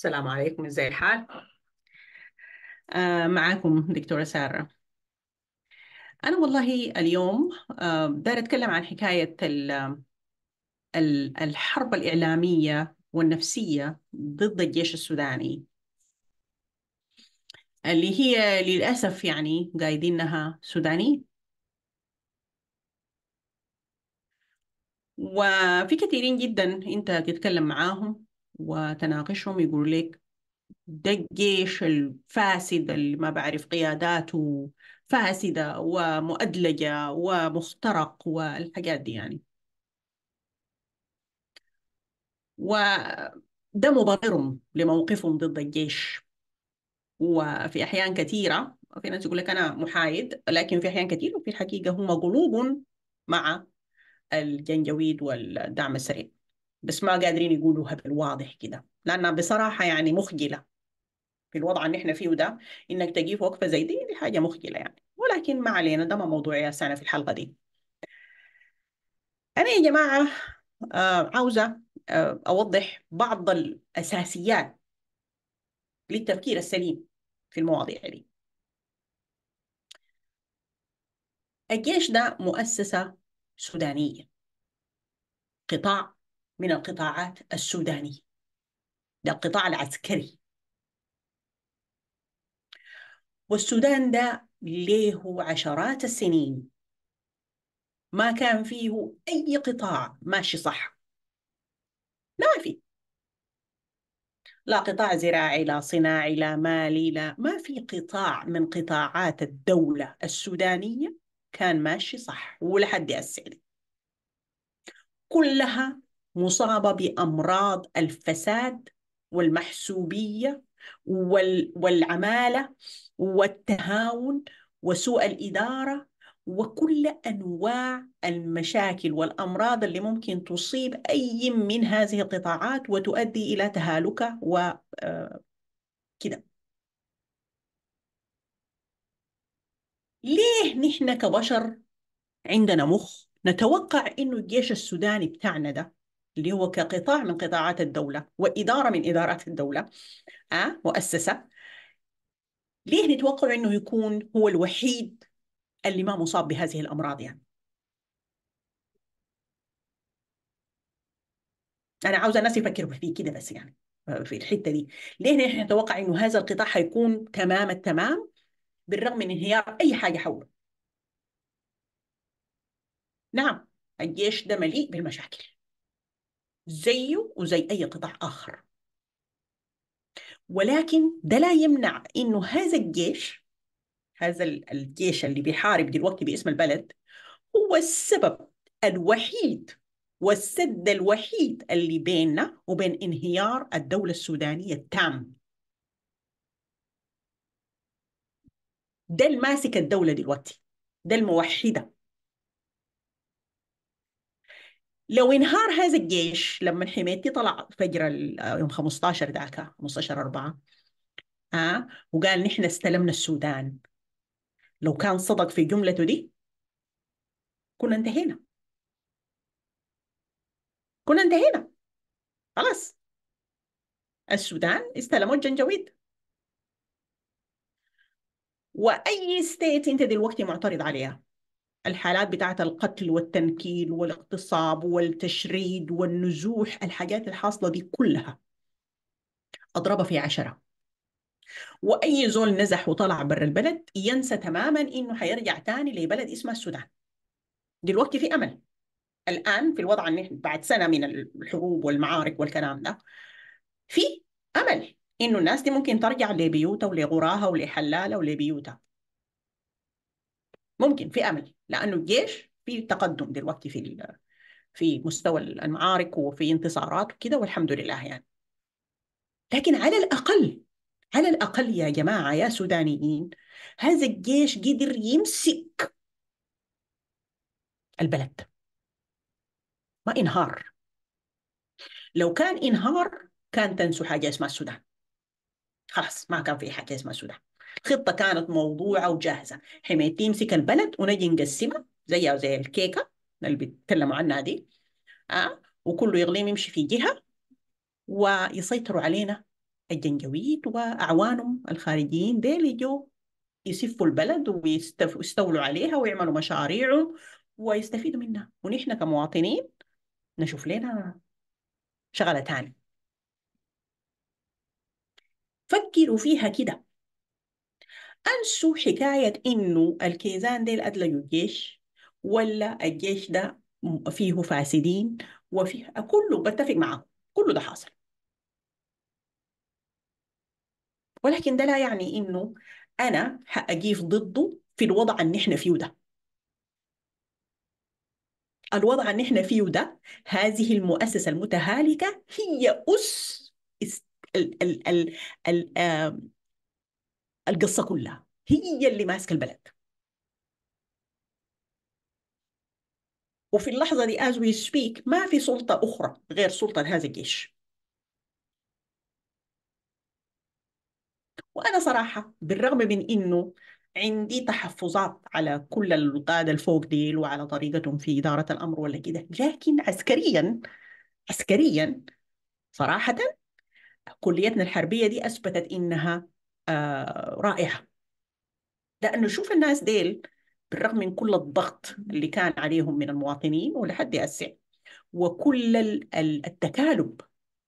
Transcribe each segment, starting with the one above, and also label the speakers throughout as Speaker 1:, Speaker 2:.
Speaker 1: السلام عليكم ازي الحال؟ آه معاكم دكتورة سارة. أنا والله اليوم آه داير أتكلم عن حكاية ال- ال- الحرب الإعلامية والنفسية ضد الجيش السوداني اللي هي للأسف يعني قايدينها سوداني. وفي كثيرين جدا أنت تتكلم معاهم. وتناقشهم يقول لك ده الجيش الفاسد اللي ما بعرف قياداته فاسدة ومؤدلجة ومخترق والحاجات دي يعني. وده مبررهم لموقفهم ضد الجيش. وفي أحيان كثيرة في ناس يقول لك أنا محايد لكن في أحيان كثيرة في الحقيقة هم قلوب مع الجنجويد والدعم السريع. بس ما قادرين يقولوها بالواضح كده. لأنها بصراحة يعني مخجلة في الوضع اللي إحنا فيه ده. إنك تجيب وقفة زي دي دي حاجة مخجلة يعني. ولكن ما علينا ده ما موضوعي هسه في الحلقة دي. أنا يا جماعة آه عاوزة آه أوضح بعض الأساسيات للتفكير السليم في المواضيع دي. الجيش ده مؤسسة سودانية. قطاع من القطاعات السودانية. ده القطاع العسكري. والسودان ده له عشرات السنين. ما كان فيه أي قطاع ماشي صح. ما في. لا قطاع زراعي لا صناعي لا مالي لا ما في قطاع من قطاعات الدولة السودانية كان ماشي صح ولحد هسه. كلها مصابة بأمراض الفساد والمحسوبية وال والعمالة والتهاون وسوء الإدارة وكل أنواع المشاكل والأمراض اللي ممكن تصيب أي من هذه القطاعات وتؤدي إلى تهالكها وكده ليه نحن كبشر عندنا مخ نتوقع إنه الجيش السوداني بتاعنا ده اللي هو كقطاع من قطاعات الدولة وإدارة من إدارات الدولة آه مؤسسة. ليه نتوقع إنه يكون هو الوحيد اللي ما مصاب بهذه الأمراض يعني؟ أنا عاوزة الناس يفكروا في كده بس يعني في الحتة دي. ليه نحن نتوقع إنه هذا القطاع حيكون تمام التمام بالرغم من انهيار أي حاجة حوله؟ نعم الجيش ده مليء بالمشاكل. زيه وزي أي قطاع آخر. ولكن ده لا يمنع إنه هذا الجيش هذا الجيش اللي بيحارب دلوقتي باسم البلد هو السبب الوحيد والسد الوحيد اللي بيننا وبين انهيار الدولة السودانية التام. ده الماسك الدولة دلوقتي ده الموحدة. لو انهار هذا الجيش لما حميتي طلع فجر يوم 15 ذاك 15 4 آه وقال نحن استلمنا السودان. لو كان صدق في جملته دي كنا انتهينا. كنا انتهينا. خلاص. السودان استلموا الجنجويد. وأي ستيت أنت دلوقتي معترض عليها؟ الحالات بتاعت القتل والتنكيل والاغتصاب والتشريد والنزوح الحاجات الحاصلة دي كلها أضربها في عشرة. وأي زول نزح وطلع برا البلد ينسى تماما إنه حيرجع تاني لبلد اسمها السودان. دلوقتي في أمل. الآن في الوضع إن بعد سنة من الحروب والمعارك والكلام ده في أمل إنه الناس دي ممكن ترجع لبيوتها ولغراها ولحلالها ولبيوتها. ممكن في أمل. لأنه الجيش في تقدم دلوقتي في في مستوى المعارك وفي انتصارات وكده والحمد لله يعني. لكن على الأقل على الأقل يا جماعة يا سودانيين هذا الجيش قدر يمسك البلد. ما إنهار. لو كان إنهار كان تنسوا حاجة اسمها السودان. خلاص ما كان في حاجة اسمها السودان. خطة كانت موضوعة وجاهزة. حميت يمسك البلد ونجي نقسمها زيها زي الكيكة اللي بيتكلموا عنها دي آه وكله يغليم يمشي في جهة ويسيطروا علينا الجنجويد وأعوانهم الخارجيين ديل يجوا يسفوا البلد ويستولوا عليها ويعملوا مشاريعهم ويستفيدوا منها. ونحن كمواطنين نشوف لنا شغلة تاني فكروا فيها كده. انسوا حكاية إنه الكيزان ديل ادلجوا الجيش ولا الجيش ده فيه فاسدين وفيه كله بتفق معه كله ده حاصل. ولكن ده لا يعني إنه أنا حاجيف ضده في الوضع اللي إحنا فيه ده. الوضع اللي إحنا فيه ده هذه المؤسسة المتهالكة هي أس ال ال ال ال القصة كلها. هي اللي ماسكة البلد. وفي اللحظة دي as we speak ما في سلطة أخرى غير سلطة هذا الجيش. وأنا صراحة بالرغم من إنه عندي تحفظات على كل القادة الفوق ديل وعلى طريقتهم في إدارة الأمر ولا كده لكن عسكريا عسكريا صراحة كليتنا الحربية دي أثبتت إنها آه رائعة. لأنه شوف الناس ديل بالرغم من كل الضغط اللي كان عليهم من المواطنين ولحد هسه وكل التكالب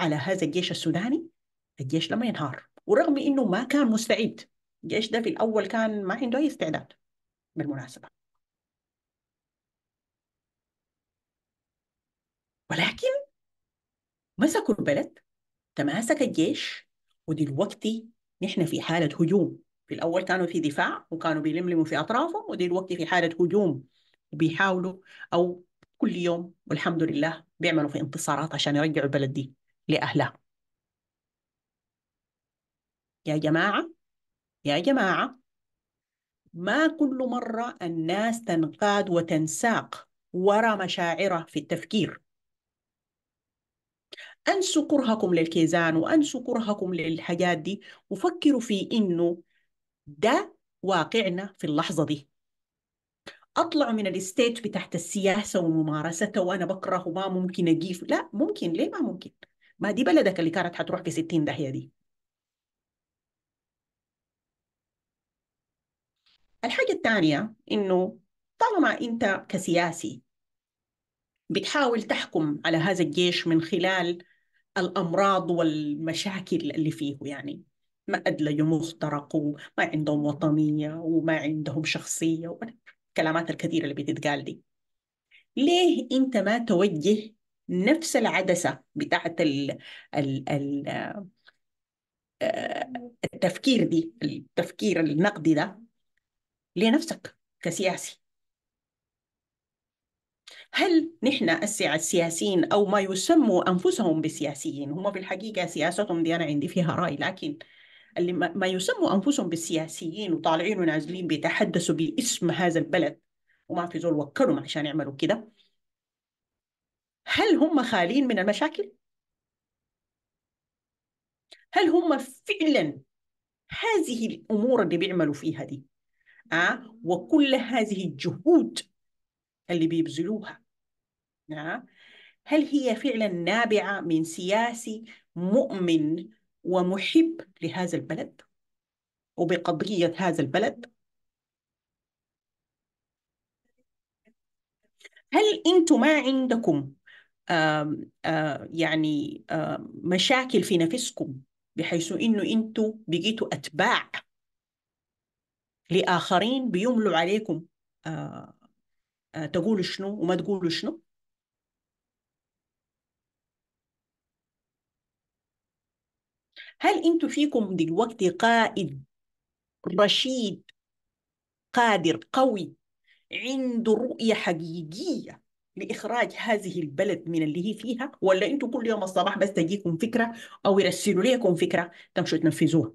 Speaker 1: على هذا الجيش السوداني الجيش لما ينهار ورغم إنه ما كان مستعد الجيش ده في الأول كان ما عنده أي استعداد بالمناسبة. ولكن مسكوا البلد تماسك الجيش ودلوقتي نحن في حالة هجوم. في الأول كانوا في دفاع وكانوا بيلملموا في أطرافهم ودلوقتي في حالة هجوم وبيحاولوا أو كل يوم والحمد لله بيعملوا في انتصارات عشان يرجعوا البلد دي لأهلها. يا جماعة يا جماعة ما كل مرة الناس تنقاد وتنساق وراء مشاعرها في التفكير. أنسوا كرهكم للكيزان وأنسوا كرهكم للحاجات دي وفكروا في إنه ده واقعنا في اللحظة دي. أطلع من الستيج بتاعت السياسة وممارستها وأنا بكره وما ممكن أجيف. لا ممكن. ليه ما ممكن؟ ما دي بلدك اللي كانت حتروح في 60 داهية دي. الحاجة الثانية إنه طالما أنت كسياسي بتحاول تحكم على هذا الجيش من خلال الأمراض والمشاكل اللي فيه يعني ما أدلجوا مخترق وما عندهم وطنية وما عندهم شخصية الكلامات الكثيرة اللي بتتقال دي. ليه أنت ما توجه نفس العدسة بتاعت ال ال ال آه، التفكير دي التفكير النقدي ده لنفسك كسياسي؟ هل نحن السياسيين أو ما يسموا أنفسهم بالسياسيين هم في الحقيقة سياستهم دي أنا عندي فيها رأي لكن اللي ما يسموا أنفسهم بالسياسيين وطالعين ونازلين بيتحدثوا باسم هذا البلد وما في زول وكلهم عشان يعملوا كده هل هم خالين من المشاكل؟ هل هم فعلا هذه الأمور اللي بيعملوا فيها دي آه؟ وكل هذه الجهود اللي بيبذلوها آه؟ هل هي فعلا نابعة من سياسي مؤمن ومحب لهذا البلد وبقضية هذا البلد هل أنتم ما عندكم آم آم يعني آم مشاكل في نفسكم بحيث إنه أنتم بقيتوا أتباع لآخرين بيملوا عليكم آه آه تقولوا شنو وما تقولوا شنو هل أنتوا فيكم دلوقتي قائد رشيد قادر قوي عنده رؤية حقيقية لإخراج هذه البلد من اللي هي فيها؟ ولا أنتوا كل يوم الصباح بس تجيكم فكرة أو يرسلوا لكم فكرة تمشوا تنفذوها؟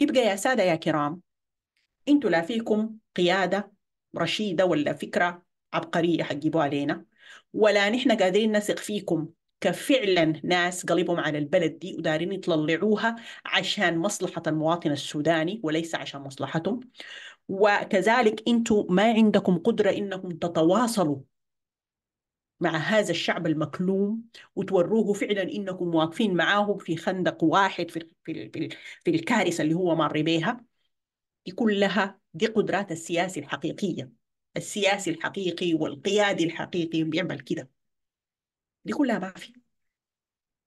Speaker 1: يبقى يا سادة يا كرام أنتوا لا فيكم قيادة رشيدة ولا فكرة عبقرية حتجيبوها علينا ولا نحن قادرين نثق فيكم كفعلا ناس قلبهم على البلد دي ودارين يطلعوها عشان مصلحة المواطن السوداني وليس عشان مصلحتهم. وكذلك أنتم ما عندكم قدرة انكم تتواصلوا مع هذا الشعب المكلوم وتوروه فعلا انكم واقفين معاهم في خندق واحد في في في, الكارثة اللي هو مر بها دي كلها دي قدرات السياسي الحقيقية السياسي الحقيقي والقيادي الحقيقي بيعمل كده. دي كلها ما في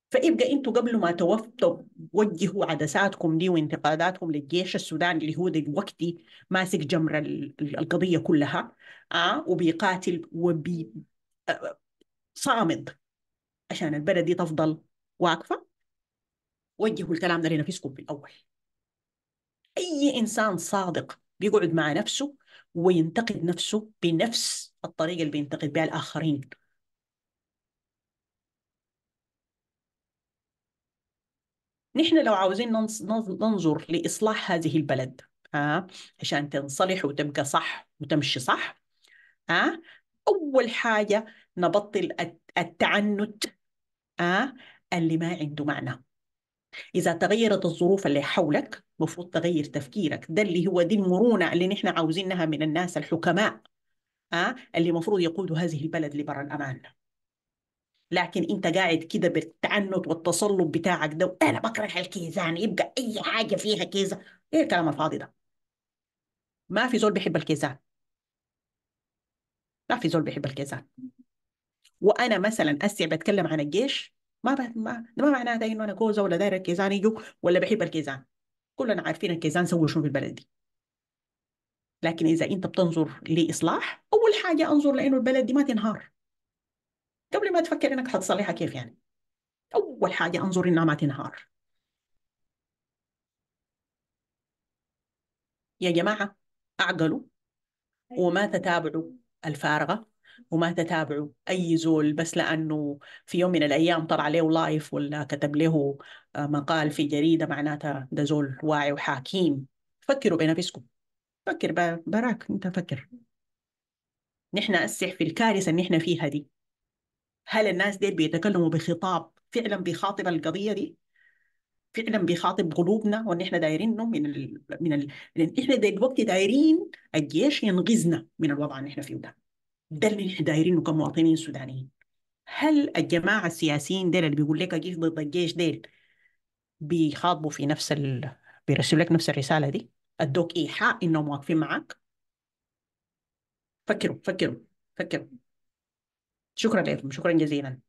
Speaker 1: فيبقى أنتوا قبل ما توجهوا عدساتكم دي وانتقاداتكم للجيش السوداني اللي هو دلوقتي ماسك جمر القضية كلها آه وبيقاتل وبي صامد عشان البلد دي تفضل واقفة. وجهوا الكلام ده لنفسكم بالاول أي إنسان صادق بيقعد مع نفسه وينتقد نفسه بنفس الطريقة اللي بينتقد بها الآخرين. نحن لو عاوزين ننظر لإصلاح هذه البلد آه عشان تنصلح وتبقى صح وتمشي صح آه أول حاجة نبطل التعنت آه اللي ما عنده معنى. إذا تغيرت الظروف اللي حولك مفروض تغير تفكيرك. ده اللي هو دي المرونة اللي نحن عاوزينها من الناس الحكماء آه اللي مفروض يقودوا هذه البلد لبر الأمان. لكن انت قاعد كده بالتعنت والتصلب بتاعك ده أنا بكره الكيزان يبقى أي حاجة فيها كيزه إيه الكلام الفاضي ده؟ ما في زول بيحب الكيزان. ما في زول بيحب الكيزان. وأنا مثلا اسع بتكلم عن الجيش ما ب... ما ما معناه ده إنه أنا كوزة ولا داير الكيزان يجوا ولا بحب الكيزان. كلنا عارفين الكيزان سووا شنو في البلد دي. لكن إذا أنت بتنظر لإصلاح أول حاجة أنظر لأنه البلد دي ما تنهار. قبل ما تفكر إنك حتصلحها كيف يعني؟ أول حاجة انظر إنها ما تنهار. يا جماعة أعقلوا. وما تتابعوا الفارغة. وما تتابعوا أي زول بس لأنه في يوم من الأيام طلع له لايف ولا كتب له آه، مقال في جريدة معناتها ده زول واعي وحكيم فكروا بنفسكم. فكر براك أنت فكر. نحن اسح في الكارثة اللي نحن فيها دي. هل الناس دي بيتكلموا بخطاب فعلا بيخاطب القضية دي؟ فعلا بيخاطب قلوبنا وان إحنا دايرينه من ال... من ال... إحنا دلوقتي دايرين الجيش ينقذنا من الوضع اللي إحنا فيه ده. ده اللي إحنا دايرينه كمواطنين سودانيين. هل الجماعة السياسيين ديل اللي بيقول لك اجيش ضد الجيش ديل بيخاطبوا في نفس ال... بيرسلوا لك نفس الرسالة دي؟ أدوك إيحاء إنهم واقفين معك فكروا فكروا فكروا. شكرا لكم شكرا جزيلا.